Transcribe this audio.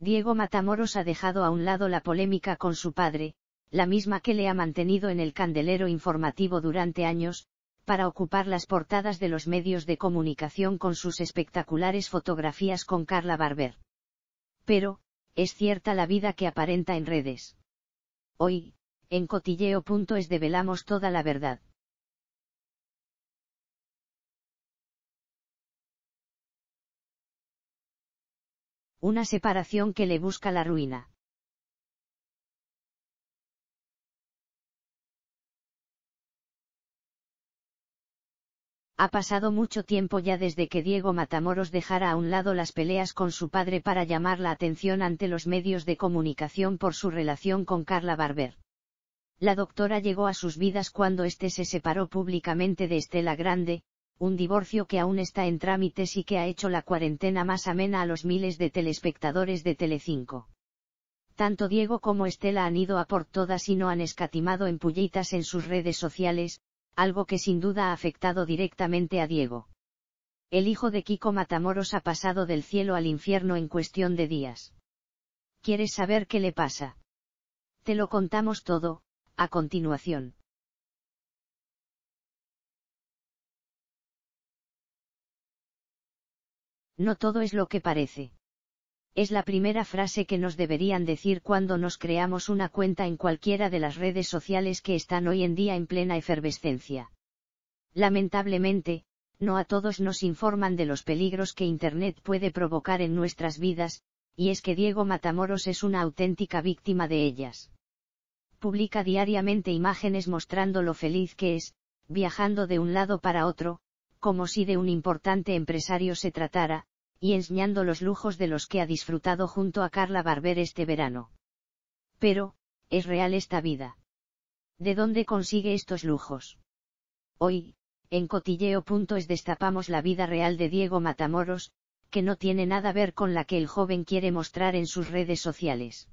Diego Matamoros ha dejado a un lado la polémica con su padre, la misma que le ha mantenido en el candelero informativo durante años, para ocupar las portadas de los medios de comunicación con sus espectaculares fotografías con Carla Barber. Pero, es cierta la vida que aparenta en redes. Hoy, en cotilleo.es develamos toda la verdad. Una separación que le busca la ruina. Ha pasado mucho tiempo ya desde que Diego Matamoros dejara a un lado las peleas con su padre para llamar la atención ante los medios de comunicación por su relación con Carla Barber. La doctora llegó a sus vidas cuando éste se separó públicamente de Estela Grande, un divorcio que aún está en trámites y que ha hecho la cuarentena más amena a los miles de telespectadores de Telecinco. Tanto Diego como Estela han ido a por todas y no han escatimado en pullitas en sus redes sociales, algo que sin duda ha afectado directamente a Diego. El hijo de Kiko Matamoros ha pasado del cielo al infierno en cuestión de días. ¿Quieres saber qué le pasa? Te lo contamos todo, a continuación. No todo es lo que parece. Es la primera frase que nos deberían decir cuando nos creamos una cuenta en cualquiera de las redes sociales que están hoy en día en plena efervescencia. Lamentablemente, no a todos nos informan de los peligros que Internet puede provocar en nuestras vidas, y es que Diego Matamoros es una auténtica víctima de ellas publica diariamente imágenes mostrando lo feliz que es, viajando de un lado para otro, como si de un importante empresario se tratara, y enseñando los lujos de los que ha disfrutado junto a Carla Barber este verano. Pero, ¿es real esta vida? ¿De dónde consigue estos lujos? Hoy, en cotilleo.es destapamos la vida real de Diego Matamoros, que no tiene nada ver con la que el joven quiere mostrar en sus redes sociales.